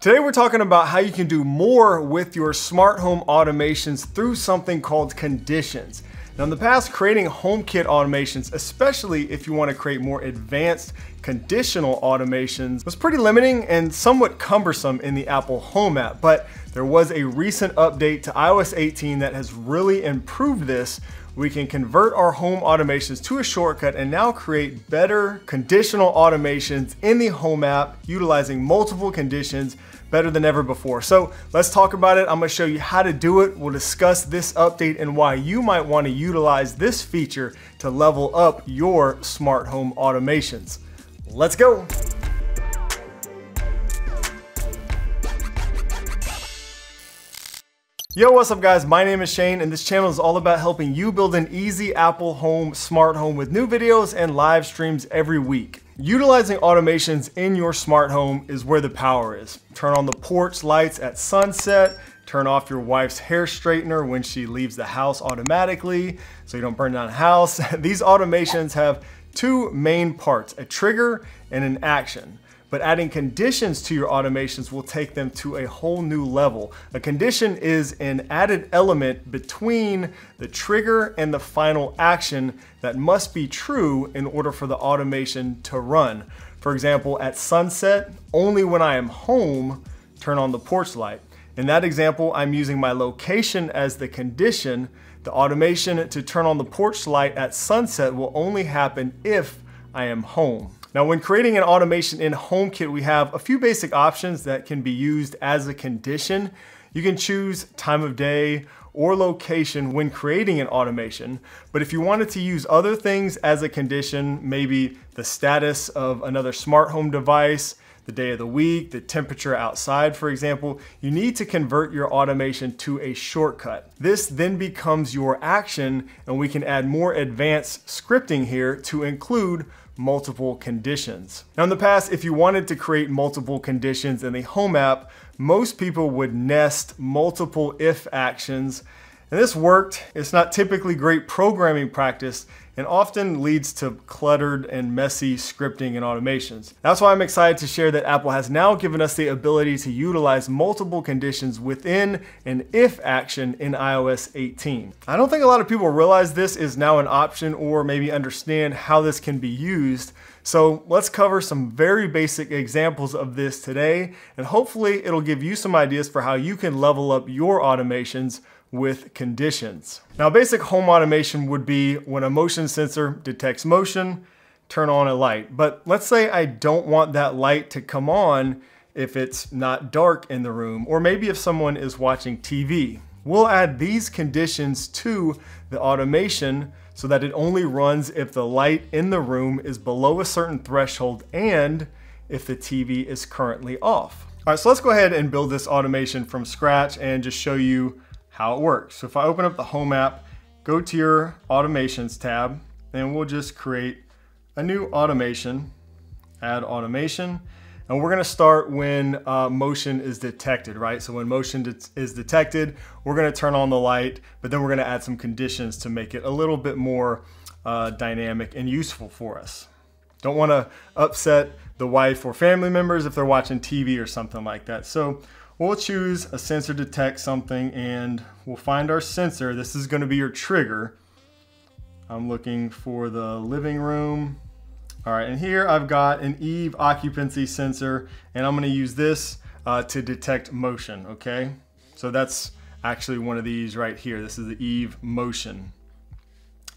Today we're talking about how you can do more with your smart home automations through something called conditions. Now in the past, creating HomeKit automations, especially if you want to create more advanced conditional automations, was pretty limiting and somewhat cumbersome in the Apple Home app, but there was a recent update to iOS 18 that has really improved this we can convert our home automations to a shortcut and now create better conditional automations in the home app utilizing multiple conditions better than ever before. So let's talk about it. I'm gonna show you how to do it. We'll discuss this update and why you might wanna utilize this feature to level up your smart home automations. Let's go. Yo, what's up guys? My name is Shane and this channel is all about helping you build an easy Apple home, smart home with new videos and live streams every week. Utilizing automations in your smart home is where the power is. Turn on the porch lights at sunset, turn off your wife's hair straightener when she leaves the house automatically so you don't burn down the house. These automations have two main parts, a trigger and an action but adding conditions to your automations will take them to a whole new level. A condition is an added element between the trigger and the final action that must be true in order for the automation to run. For example, at sunset, only when I am home, turn on the porch light. In that example, I'm using my location as the condition. The automation to turn on the porch light at sunset will only happen if I am home. Now when creating an automation in HomeKit, we have a few basic options that can be used as a condition. You can choose time of day or location when creating an automation. But if you wanted to use other things as a condition, maybe the status of another smart home device, the day of the week, the temperature outside, for example, you need to convert your automation to a shortcut. This then becomes your action and we can add more advanced scripting here to include multiple conditions. Now in the past, if you wanted to create multiple conditions in the Home app, most people would nest multiple if actions and this worked. It's not typically great programming practice and often leads to cluttered and messy scripting and automations. That's why I'm excited to share that Apple has now given us the ability to utilize multiple conditions within an if action in iOS 18. I don't think a lot of people realize this is now an option or maybe understand how this can be used. So let's cover some very basic examples of this today, and hopefully it'll give you some ideas for how you can level up your automations with conditions. Now basic home automation would be when a motion sensor detects motion, turn on a light. But let's say I don't want that light to come on if it's not dark in the room, or maybe if someone is watching TV. We'll add these conditions to the automation so that it only runs if the light in the room is below a certain threshold and if the TV is currently off. All right, so let's go ahead and build this automation from scratch and just show you how it works. So if I open up the Home app, go to your Automations tab, and we'll just create a new automation, add automation, and we're gonna start when uh, motion is detected, right? So when motion is detected, we're gonna turn on the light, but then we're gonna add some conditions to make it a little bit more uh, dynamic and useful for us. Don't wanna upset the wife or family members if they're watching TV or something like that. So We'll choose a sensor detect something and we'll find our sensor. This is gonna be your trigger. I'm looking for the living room. All right, and here I've got an Eve occupancy sensor and I'm gonna use this uh, to detect motion, okay? So that's actually one of these right here. This is the Eve motion.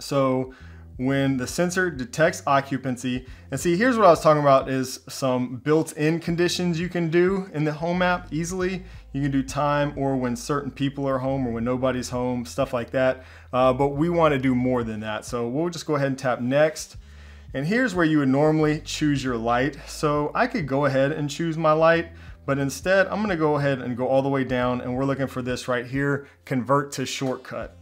So when the sensor detects occupancy. And see, here's what I was talking about is some built-in conditions you can do in the home app easily. You can do time or when certain people are home or when nobody's home, stuff like that. Uh, but we wanna do more than that. So we'll just go ahead and tap next. And here's where you would normally choose your light. So I could go ahead and choose my light, but instead I'm gonna go ahead and go all the way down and we're looking for this right here, convert to shortcut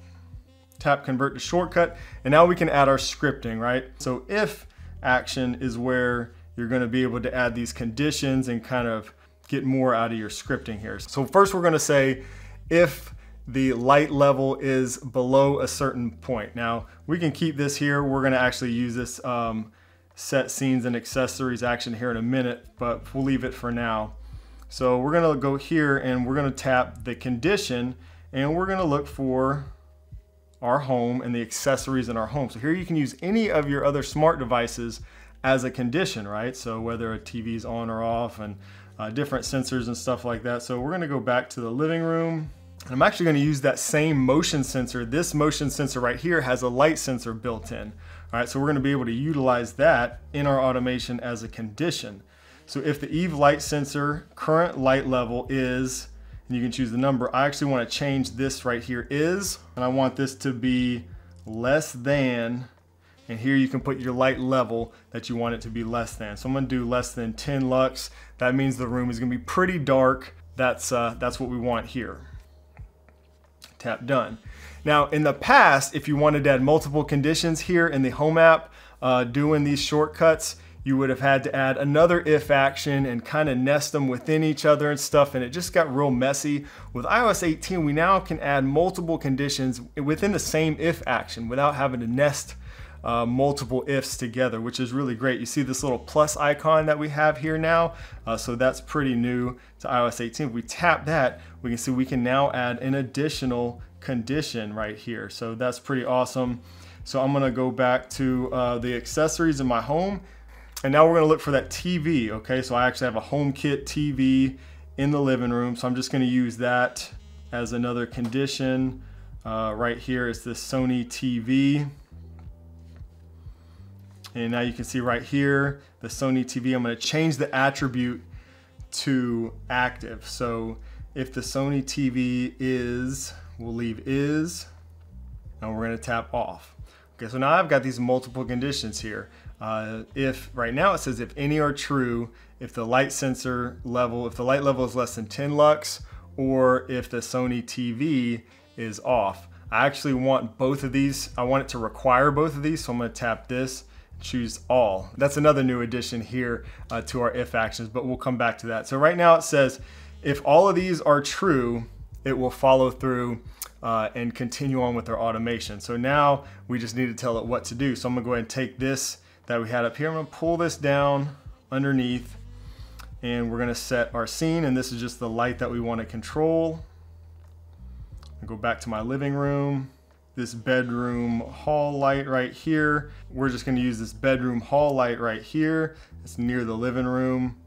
tap convert to shortcut, and now we can add our scripting, right? So if action is where you're gonna be able to add these conditions and kind of get more out of your scripting here. So first we're gonna say if the light level is below a certain point. Now we can keep this here. We're gonna actually use this um, set scenes and accessories action here in a minute, but we'll leave it for now. So we're gonna go here and we're gonna tap the condition and we're gonna look for our home and the accessories in our home. So here you can use any of your other smart devices as a condition, right? So whether a TV is on or off and uh, different sensors and stuff like that. So we're gonna go back to the living room. And I'm actually gonna use that same motion sensor. This motion sensor right here has a light sensor built in. All right, so we're gonna be able to utilize that in our automation as a condition. So if the Eve light sensor current light level is, you can choose the number, I actually wanna change this right here is, and I want this to be less than, and here you can put your light level that you want it to be less than. So I'm gonna do less than 10 lux. That means the room is gonna be pretty dark. That's, uh, that's what we want here. Tap done. Now in the past, if you wanted to add multiple conditions here in the home app, uh, doing these shortcuts, you would have had to add another if action and kind of nest them within each other and stuff and it just got real messy. With iOS 18 we now can add multiple conditions within the same if action without having to nest uh, multiple ifs together, which is really great. You see this little plus icon that we have here now, uh, so that's pretty new to iOS 18. If we tap that, we can see we can now add an additional condition right here. So that's pretty awesome. So I'm gonna go back to uh, the accessories in my home and now we're gonna look for that TV, okay? So I actually have a HomeKit TV in the living room. So I'm just gonna use that as another condition. Uh, right here is this Sony TV. And now you can see right here, the Sony TV, I'm gonna change the attribute to active. So if the Sony TV is, we'll leave is, and we're gonna tap off. Okay, so now I've got these multiple conditions here. Uh, if right now it says if any are true, if the light sensor level, if the light level is less than 10 lux, or if the Sony TV is off. I actually want both of these. I want it to require both of these, so I'm gonna tap this, choose all. That's another new addition here uh, to our if actions, but we'll come back to that. So right now it says, if all of these are true, it will follow through uh, and continue on with our automation. So now we just need to tell it what to do. So I'm gonna go ahead and take this that we had up here. I'm gonna pull this down underneath and we're gonna set our scene and this is just the light that we wanna control. I go back to my living room. This bedroom hall light right here. We're just gonna use this bedroom hall light right here. It's near the living room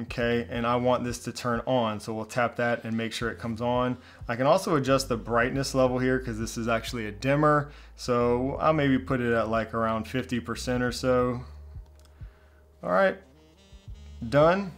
okay? And I want this to turn on so we'll tap that and make sure it comes on. I can also adjust the brightness level here because this is actually a dimmer so I'll maybe put it at like around 50% or so. All right done.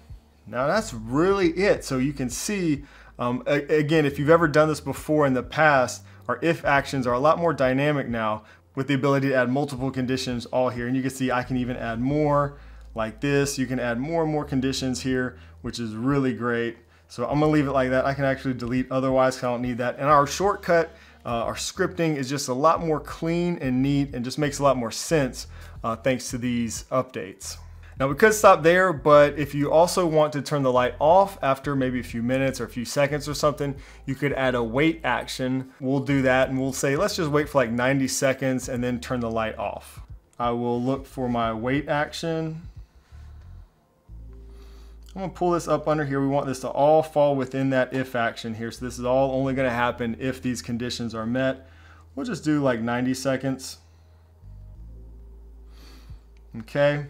Now that's really it. So you can see um, again if you've ever done this before in the past our if actions are a lot more dynamic now with the ability to add multiple conditions all here. And you can see I can even add more like this. You can add more and more conditions here, which is really great. So I'm gonna leave it like that. I can actually delete otherwise, I don't need that. And our shortcut, uh, our scripting is just a lot more clean and neat and just makes a lot more sense uh, thanks to these updates. Now we could stop there, but if you also want to turn the light off after maybe a few minutes or a few seconds or something, you could add a wait action. We'll do that and we'll say, let's just wait for like 90 seconds and then turn the light off. I will look for my wait action I'm gonna pull this up under here. We want this to all fall within that if action here. So this is all only gonna happen if these conditions are met. We'll just do like 90 seconds. Okay.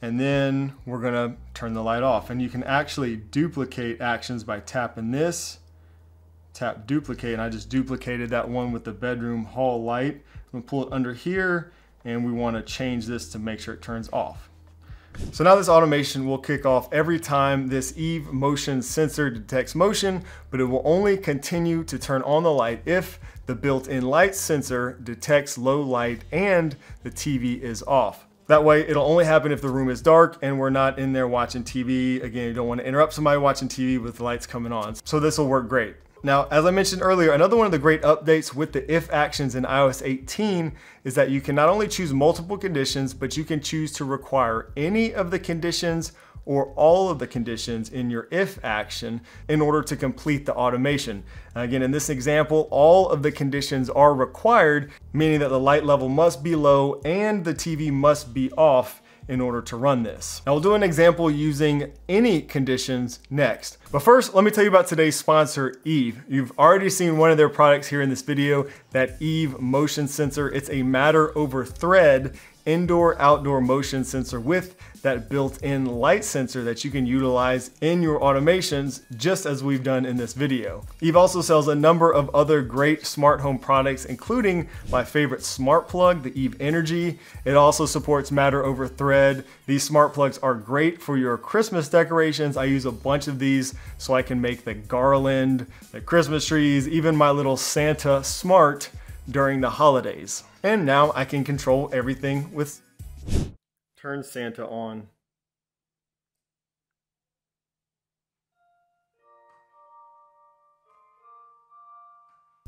And then we're gonna turn the light off. And you can actually duplicate actions by tapping this, tap duplicate, and I just duplicated that one with the bedroom hall light. I'm gonna pull it under here, and we wanna change this to make sure it turns off. So now this automation will kick off every time this Eve motion sensor detects motion, but it will only continue to turn on the light if the built-in light sensor detects low light and the TV is off. That way it'll only happen if the room is dark and we're not in there watching TV. Again, you don't want to interrupt somebody watching TV with the lights coming on. So this will work great. Now, as I mentioned earlier, another one of the great updates with the if actions in iOS 18 is that you can not only choose multiple conditions, but you can choose to require any of the conditions or all of the conditions in your if action in order to complete the automation. Again, in this example, all of the conditions are required, meaning that the light level must be low and the TV must be off in order to run this. Now we'll do an example using any conditions next. But first, let me tell you about today's sponsor, Eve. You've already seen one of their products here in this video, that Eve motion sensor. It's a matter over thread indoor outdoor motion sensor with that built-in light sensor that you can utilize in your automations just as we've done in this video. Eve also sells a number of other great smart home products including my favorite smart plug, the Eve Energy. It also supports Matter over Thread. These smart plugs are great for your Christmas decorations. I use a bunch of these so I can make the garland, the Christmas trees, even my little Santa smart during the holidays. And now I can control everything with Turn Santa on.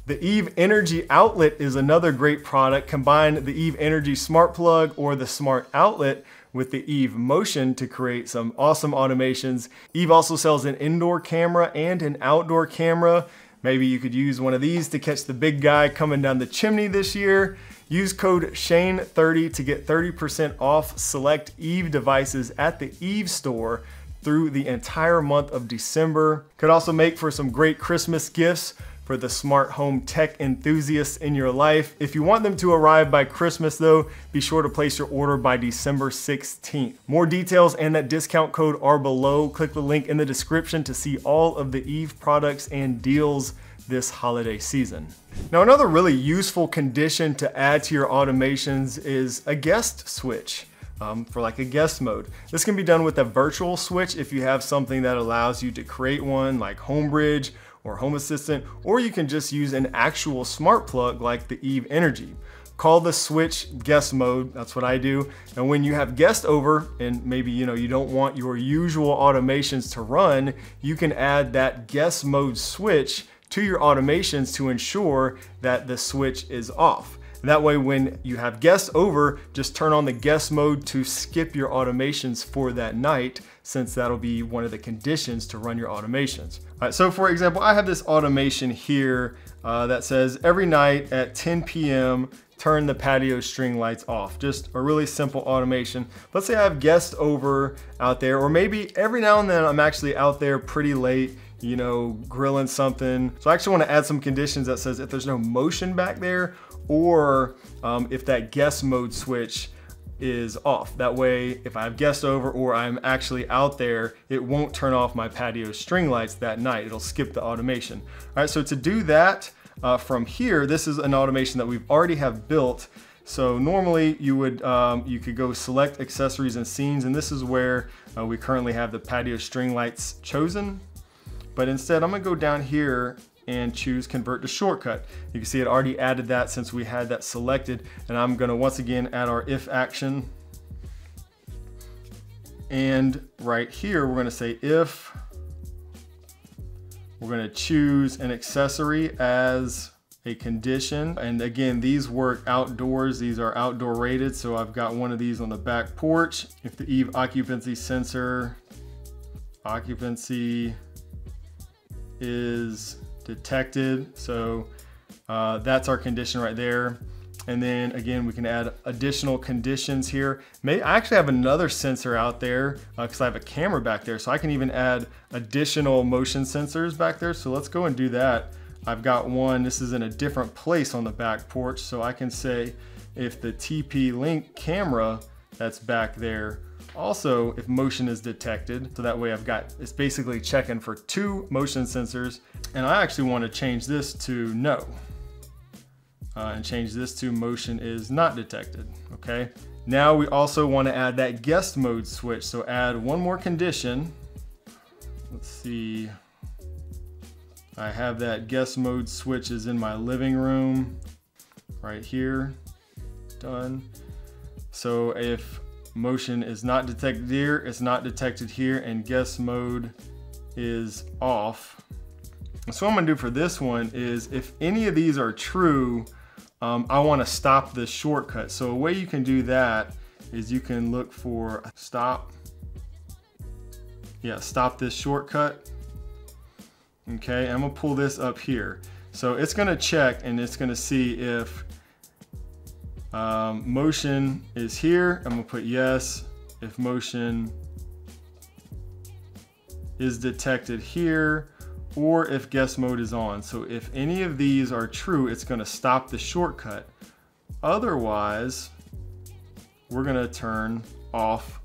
The Eve Energy Outlet is another great product. Combine the Eve Energy Smart Plug or the Smart Outlet with the Eve Motion to create some awesome automations. Eve also sells an indoor camera and an outdoor camera. Maybe you could use one of these to catch the big guy coming down the chimney this year. Use code SHANE30 to get 30% off select Eve devices at the Eve store through the entire month of December. Could also make for some great Christmas gifts for the smart home tech enthusiasts in your life. If you want them to arrive by Christmas though, be sure to place your order by December 16th. More details and that discount code are below. Click the link in the description to see all of the Eve products and deals this holiday season. Now another really useful condition to add to your automations is a guest switch. Um, for like a guest mode. This can be done with a virtual switch if you have something that allows you to create one like Homebridge or Home Assistant, or you can just use an actual smart plug like the Eve Energy. Call the switch guest mode, that's what I do. And when you have guests over and maybe you know you don't want your usual automations to run, you can add that guest mode switch to your automations to ensure that the switch is off. That way when you have guests over, just turn on the guest mode to skip your automations for that night since that'll be one of the conditions to run your automations. All right, so for example, I have this automation here uh, that says every night at 10 p.m., turn the patio string lights off. Just a really simple automation. Let's say I have guests over out there, or maybe every now and then I'm actually out there pretty late you know, grilling something. So I actually wanna add some conditions that says if there's no motion back there or um, if that guest mode switch is off. That way, if I have guests over or I'm actually out there, it won't turn off my patio string lights that night. It'll skip the automation. All right, so to do that uh, from here, this is an automation that we've already have built. So normally you would um, you could go select accessories and scenes, and this is where uh, we currently have the patio string lights chosen. But instead, I'm gonna go down here and choose convert to shortcut. You can see it already added that since we had that selected. And I'm gonna once again add our if action. And right here we're gonna say if. We're gonna choose an accessory as a condition. And again these work outdoors. These are outdoor rated. So I've got one of these on the back porch. If the Eve occupancy sensor occupancy is detected. So uh, that's our condition right there. And then again, we can add additional conditions here. May I actually have another sensor out there because uh, I have a camera back there. So I can even add additional motion sensors back there. So let's go and do that. I've got one, this is in a different place on the back porch. So I can say if the TP-Link camera that's back there also, if motion is detected, so that way I've got, it's basically checking for two motion sensors, and I actually want to change this to no. Uh, and change this to motion is not detected, okay? Now we also want to add that guest mode switch, so add one more condition. Let's see. I have that guest mode switch is in my living room right here. Done. So if motion is not detected here, it's not detected here, and guest mode is off. So what I'm gonna do for this one is if any of these are true, um, I wanna stop this shortcut. So a way you can do that is you can look for stop. Yeah, stop this shortcut. Okay, I'm gonna pull this up here. So it's gonna check and it's gonna see if um, motion is here. I'm gonna put yes. if motion is detected here, or if guest mode is on. So if any of these are true, it's gonna stop the shortcut. Otherwise, we're gonna turn off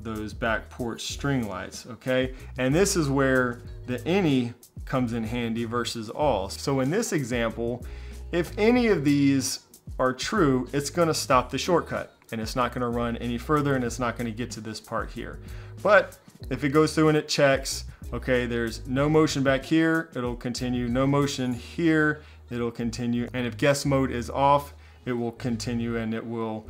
those back porch string lights, okay? And this is where the any comes in handy versus all. So in this example, if any of these are true, it's gonna stop the shortcut and it's not gonna run any further and it's not gonna get to this part here. But if it goes through and it checks, okay, there's no motion back here, it'll continue. No motion here, it'll continue. And if guest mode is off, it will continue and it will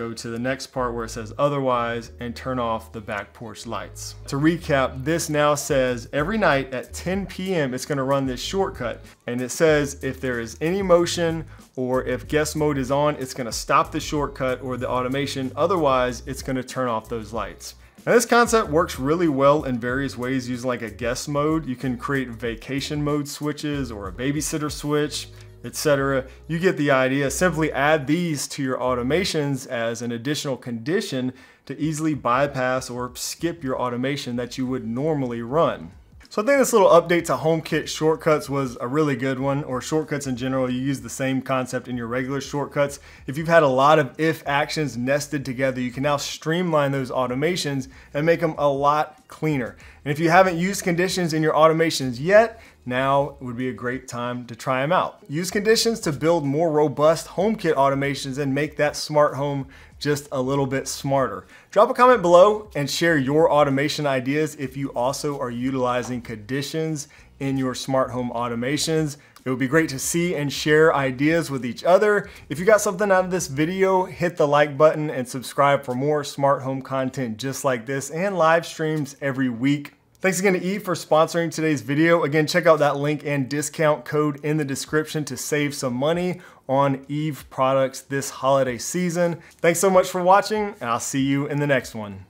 go to the next part where it says otherwise and turn off the back porch lights. To recap, this now says every night at 10 p.m. it's gonna run this shortcut and it says if there is any motion or if guest mode is on, it's gonna stop the shortcut or the automation. Otherwise, it's gonna turn off those lights. Now this concept works really well in various ways using like a guest mode. You can create vacation mode switches or a babysitter switch etc. You get the idea. Simply add these to your automations as an additional condition to easily bypass or skip your automation that you would normally run. So I think this little update to HomeKit shortcuts was a really good one, or shortcuts in general. You use the same concept in your regular shortcuts. If you've had a lot of if actions nested together, you can now streamline those automations and make them a lot cleaner. And if you haven't used conditions in your automations yet, now would be a great time to try them out. Use conditions to build more robust HomeKit automations and make that smart home just a little bit smarter. Drop a comment below and share your automation ideas if you also are utilizing conditions in your smart home automations. It would be great to see and share ideas with each other. If you got something out of this video, hit the like button and subscribe for more smart home content just like this and live streams every week. Thanks again to Eve for sponsoring today's video. Again, check out that link and discount code in the description to save some money on Eve products this holiday season. Thanks so much for watching, and I'll see you in the next one.